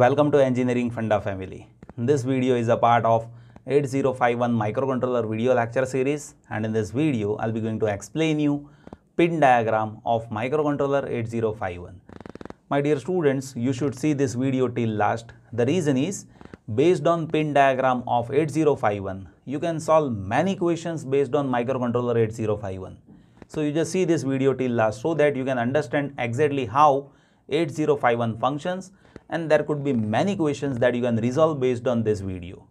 Welcome to Engineering Funda family. This video is a part of 8051 microcontroller video lecture series and in this video I'll be going to explain you pin diagram of microcontroller 8051. My dear students, you should see this video till last. The reason is based on pin diagram of 8051, you can solve many questions based on microcontroller 8051. So you just see this video till last so that you can understand exactly how 8051 functions and there could be many questions that you can resolve based on this video.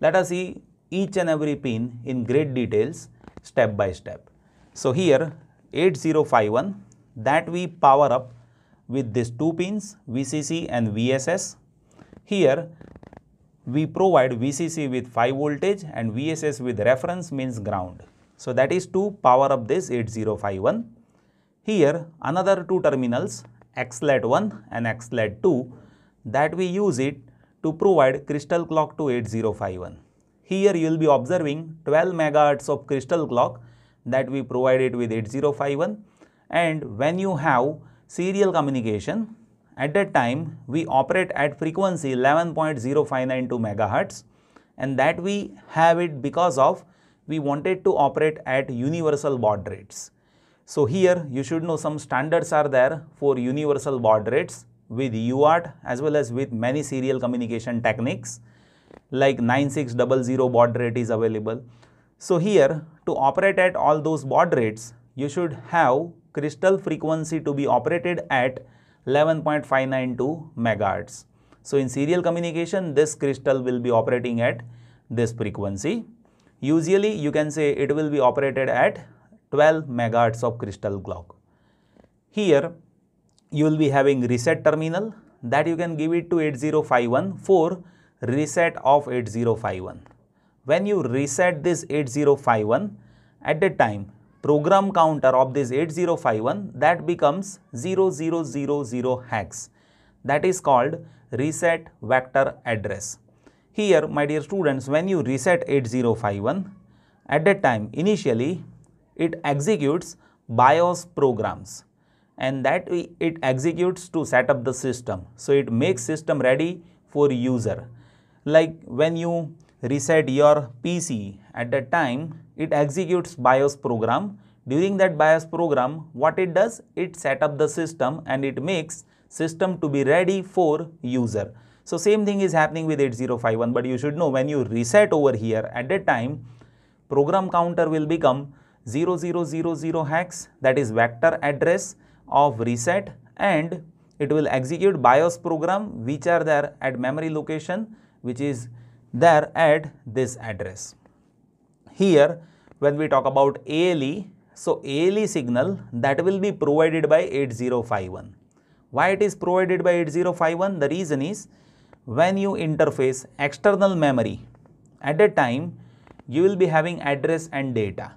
Let us see each and every pin in great details step by step. So here 8051 that we power up with these two pins VCC and VSS. Here we provide VCC with 5 voltage and VSS with reference means ground. So that is to power up this 8051. Here another two terminals XTAL 1 and XTAL 2 that we use it to provide crystal clock to 8051. Here you will be observing 12 megahertz of crystal clock that we provided with 8051 and when you have serial communication at that time we operate at frequency 11.0592 megahertz and that we have it because of we wanted to operate at universal baud rates. So here you should know some standards are there for universal baud rates with UART as well as with many serial communication techniques like 9600 baud rate is available. So here to operate at all those baud rates you should have crystal frequency to be operated at 11.592 megahertz. So in serial communication this crystal will be operating at this frequency. Usually you can say it will be operated at 12 megahertz of crystal clock. Here you will be having reset terminal that you can give it to 8051 for reset of 8051. When you reset this 8051 at that time program counter of this 8051 that becomes 0000 hex that is called reset vector address. Here my dear students when you reset 8051 at that time initially it executes BIOS programs and that it executes to set up the system. So it makes system ready for user. Like when you reset your PC at that time it executes BIOS program. During that BIOS program what it does? It set up the system and it makes system to be ready for user. So same thing is happening with 8051 but you should know when you reset over here at that time program counter will become 0000 hex that is vector address of reset and it will execute BIOS program which are there at memory location which is there at this address. Here when we talk about ALE, so ALE signal that will be provided by 8051. Why it is provided by 8051? The reason is when you interface external memory at that time you will be having address and data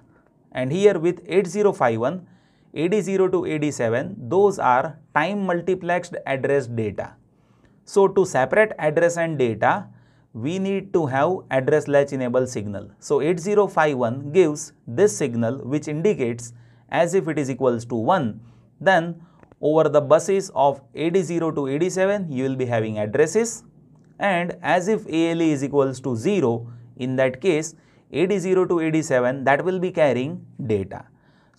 and here with 8051 AD0 to AD7 those are time multiplexed address data. So to separate address and data we need to have address latch enable signal. So 8051 gives this signal which indicates as if it is equals to 1 then over the buses of AD0 to AD7 you will be having addresses and as if ALE is equals to 0 in that case AD0 to AD7 that will be carrying data.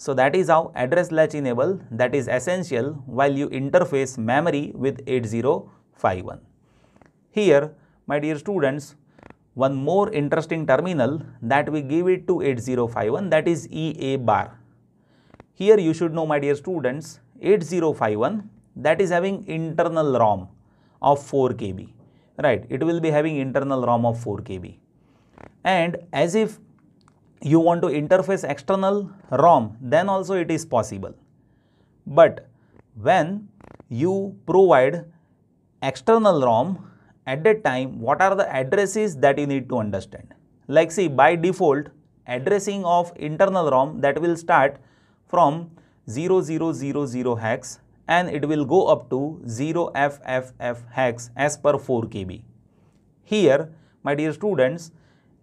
So that is how address latch enable that is essential while you interface memory with 8051. Here my dear students one more interesting terminal that we give it to 8051 that is EA bar. Here you should know my dear students 8051 that is having internal ROM of 4 KB right it will be having internal ROM of 4 KB and as if you want to interface external ROM then also it is possible. But when you provide external ROM at that time what are the addresses that you need to understand. Like see by default addressing of internal ROM that will start from 0000 hex and it will go up to 0FFF hex as per 4 KB. Here my dear students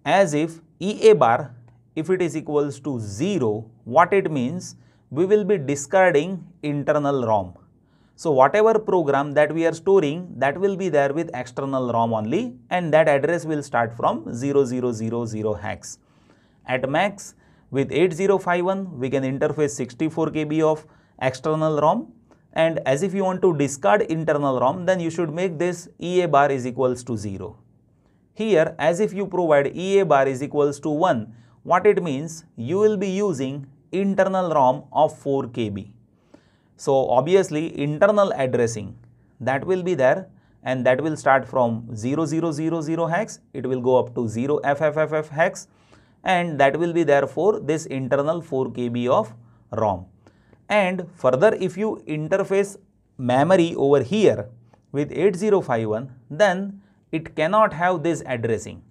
as if EA bar if it is equals to 0, what it means? We will be discarding internal ROM. So whatever program that we are storing that will be there with external ROM only and that address will start from 0000 hex. At max with 8051 we can interface 64 KB of external ROM and as if you want to discard internal ROM then you should make this EA bar is equals to 0. Here as if you provide EA bar is equals to 1 what it means you will be using internal ROM of 4 KB. So obviously internal addressing that will be there and that will start from 0000 hex it will go up to 0FFFF hex and that will be there for this internal 4 KB of ROM. And further if you interface memory over here with 8051 then it cannot have this addressing.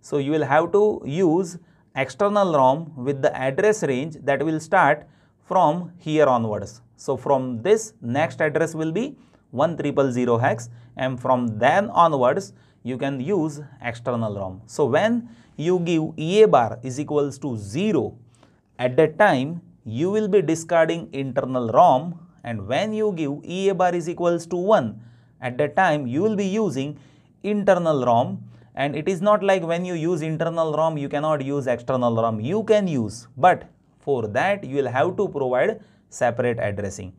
So you will have to use external ROM with the address range that will start from here onwards. So from this next address will be 1000 hex and from then onwards you can use external ROM. So when you give EA bar is equals to 0 at that time you will be discarding internal ROM and when you give EA bar is equals to 1 at that time you will be using internal ROM and it is not like when you use internal ROM you cannot use external ROM you can use but for that you will have to provide separate addressing.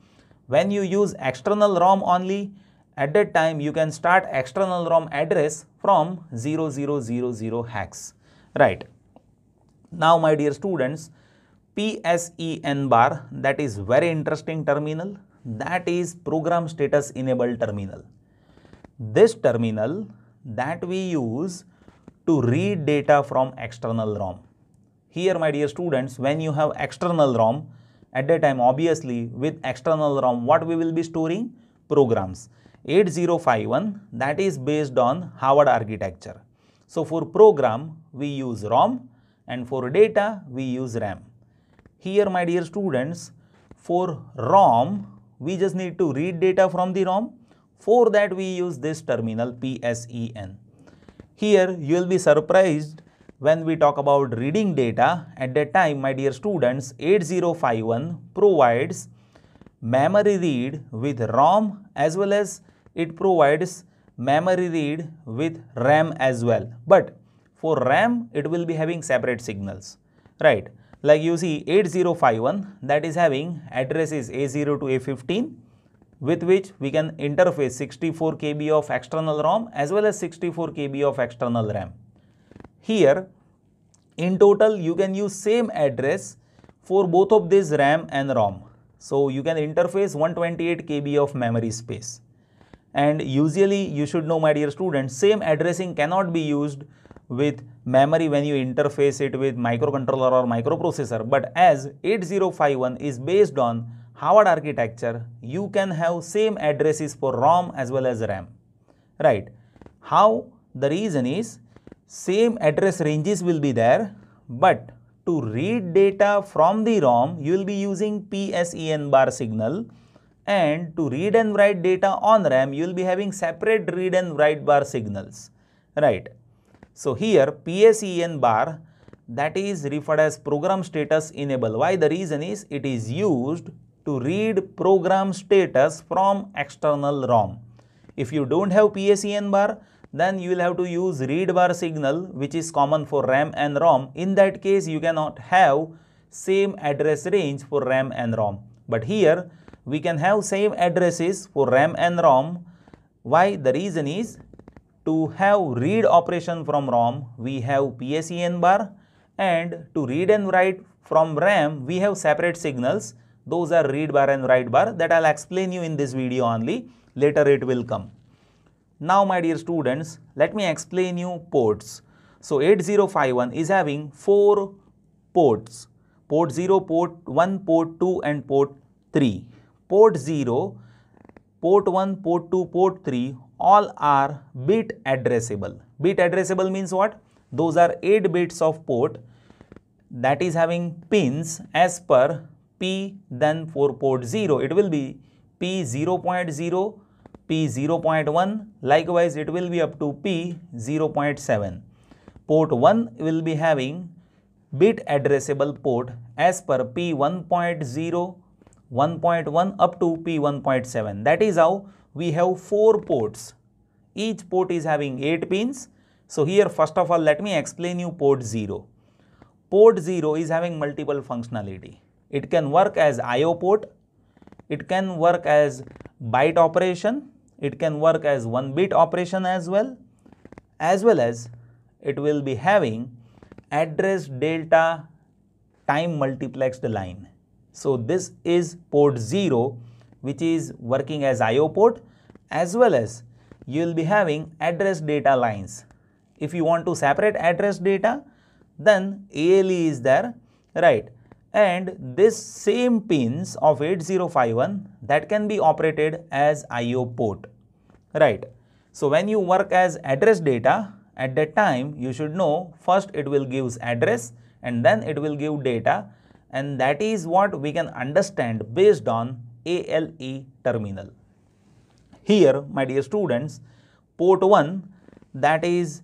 When you use external ROM only, at that time you can start external ROM address from 0000 hex. Right. Now my dear students, PSEN bar that is very interesting terminal that is program status enable terminal. This terminal that we use to read data from external ROM. Here my dear students when you have external ROM at that time obviously with external ROM what we will be storing? Programs. 8051 that is based on Harvard architecture. So for program we use ROM and for data we use RAM. Here my dear students for ROM we just need to read data from the ROM. For that we use this terminal PSEN. Here you will be surprised when we talk about reading data, at that time, my dear students, 8051 provides memory read with ROM as well as it provides memory read with RAM as well. But for RAM, it will be having separate signals, right? Like you see 8051 that is having addresses A0 to A15 with which we can interface 64 KB of external ROM as well as 64 KB of external RAM. Here, in total, you can use same address for both of these RAM and ROM. So, you can interface 128 KB of memory space. And usually, you should know my dear students, same addressing cannot be used with memory when you interface it with microcontroller or microprocessor. But as 8051 is based on Harvard architecture, you can have same addresses for ROM as well as RAM. Right. How? The reason is same address ranges will be there but to read data from the ROM you will be using PSEN bar signal and to read and write data on RAM you will be having separate read and write bar signals right. So here PSEN bar that is referred as program status enable why the reason is it is used to read program status from external ROM. If you don't have PSEN bar then you will have to use read bar signal which is common for RAM and ROM. In that case you cannot have same address range for RAM and ROM. But here we can have same addresses for RAM and ROM. Why? The reason is to have read operation from ROM we have PSEN bar and to read and write from RAM we have separate signals. Those are read bar and write bar that I'll explain you in this video only. Later it will come. Now my dear students, let me explain you ports. So 8051 is having 4 ports. Port 0, port 1, port 2 and port 3. Port 0, port 1, port 2, port 3 all are bit addressable. Bit addressable means what? Those are 8 bits of port that is having pins as per P then for port 0 it will be P 0.0 P 0.1 likewise it will be up to P 0.7. Port 1 will be having bit addressable port as per P 1.0, 1.1 up to P1.7. That is how we have 4 ports. Each port is having 8 pins. So here first of all let me explain you port 0. Port 0 is having multiple functionality. It can work as IO port, it can work as byte operation, it can work as 1 bit operation as well, as well as it will be having address data time multiplexed line. So this is port 0 which is working as IO port. As well as you will be having address data lines. If you want to separate address data then ALE is there right and this same pins of 8051 that can be operated as IO port right. So when you work as address data at that time you should know first it will gives address and then it will give data and that is what we can understand based on ALE terminal. Here my dear students port 1 that is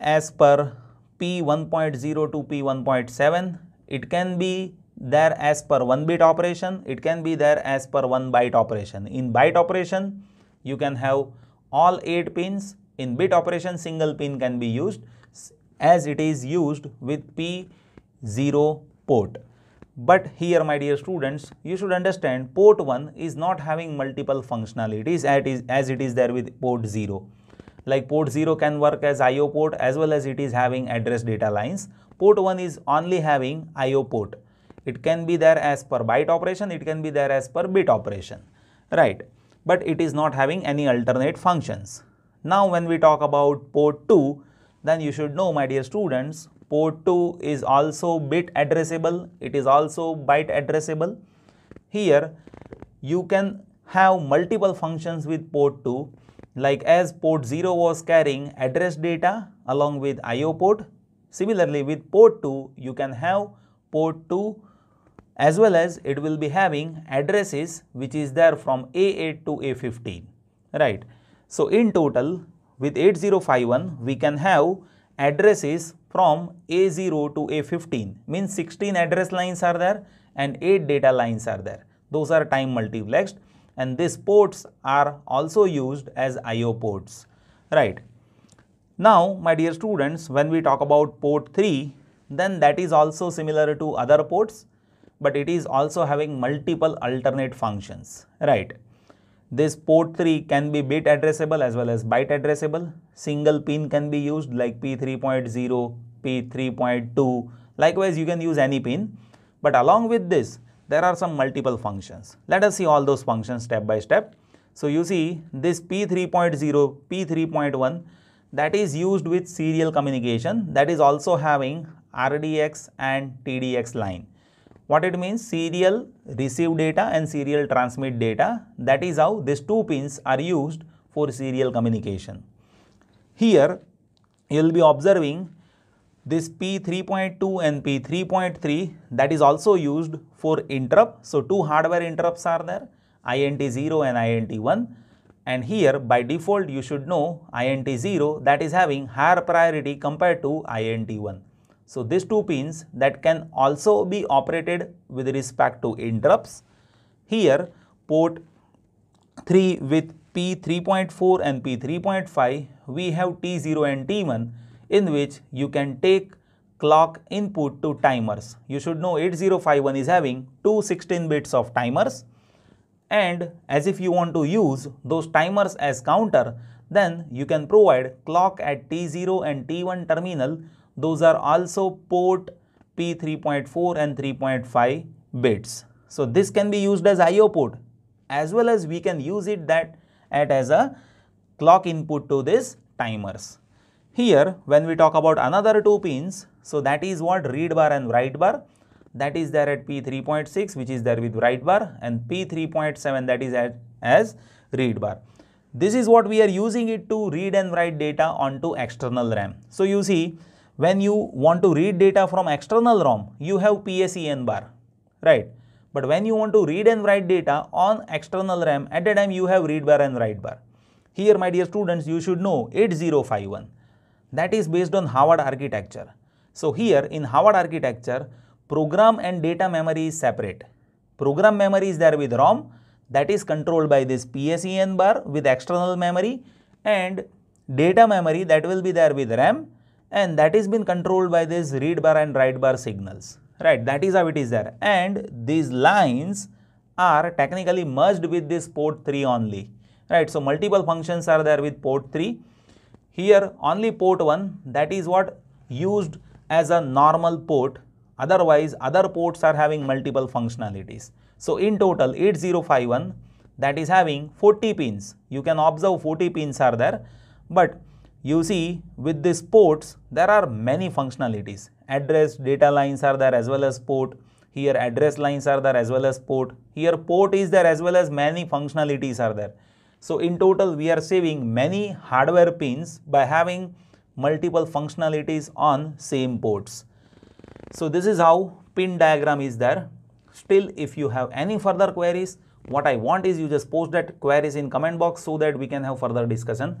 as per P1.0 to P1.7 it can be there as per 1 bit operation it can be there as per 1 byte operation. In byte operation you can have all 8 pins in bit operation single pin can be used as it is used with P0 port. But here my dear students, you should understand port 1 is not having multiple functionalities as it is there with port 0. Like port 0 can work as IO port as well as it is having address data lines. Port 1 is only having IO port. It can be there as per byte operation, it can be there as per bit operation, right? But it is not having any alternate functions. Now when we talk about port 2, then you should know my dear students, Port 2 is also bit addressable, it is also byte addressable. Here you can have multiple functions with port 2 like as port 0 was carrying address data along with IO port. Similarly with port 2 you can have port 2 as well as it will be having addresses which is there from A8 to A15 right. So in total with 8051 we can have addresses from A0 to A15 means 16 address lines are there and 8 data lines are there. Those are time multiplexed and these ports are also used as IO ports, right. Now, my dear students, when we talk about port 3, then that is also similar to other ports, but it is also having multiple alternate functions, right. This port 3 can be bit addressable as well as byte addressable. Single pin can be used like P3.0, P3.2. Likewise, you can use any pin. But along with this, there are some multiple functions. Let us see all those functions step by step. So you see this P3.0, P3.1 that is used with serial communication that is also having RDX and TDX line. What it means? Serial receive data and serial transmit data. That is how these two pins are used for serial communication. Here, you will be observing this P3.2 and P3.3 that is also used for interrupt. So, two hardware interrupts are there, INT0 and INT1 and here by default you should know INT0 that is having higher priority compared to INT1. So these two pins that can also be operated with respect to interrupts. Here port 3 with P3.4 and P3.5 we have T0 and T1 in which you can take clock input to timers. You should know 8051 is having two 16 bits of timers and as if you want to use those timers as counter then you can provide clock at T0 and T1 terminal those are also port P3.4 and 3.5 bits. So this can be used as IO port as well as we can use it that at as a clock input to this timers. Here when we talk about another two pins, so that is what read bar and write bar that is there at P3.6 which is there with write bar and P3.7 that is at as read bar. This is what we are using it to read and write data onto external RAM. So you see when you want to read data from external ROM, you have PSEN bar, right? But when you want to read and write data on external RAM, at that time you have read bar and write bar. Here, my dear students, you should know 8051. That is based on Harvard architecture. So here in Harvard architecture, program and data memory is separate. program memory is there with ROM that is controlled by this PSEN bar with external memory and data memory that will be there with RAM and that is been controlled by this read bar and write bar signals right? That is how it is there. And these lines are technically merged with this port 3 only right? So multiple functions are there with port 3 here only port 1 that is what used as a normal port. Otherwise other ports are having multiple functionalities. So in total 8051 that is having 40 pins. You can observe 40 pins are there. But you see with these ports there are many functionalities. Address data lines are there as well as port. Here address lines are there as well as port. Here port is there as well as many functionalities are there. So in total we are saving many hardware pins by having multiple functionalities on same ports. So this is how pin diagram is there. Still if you have any further queries what i want is you just post that queries in comment box so that we can have further discussion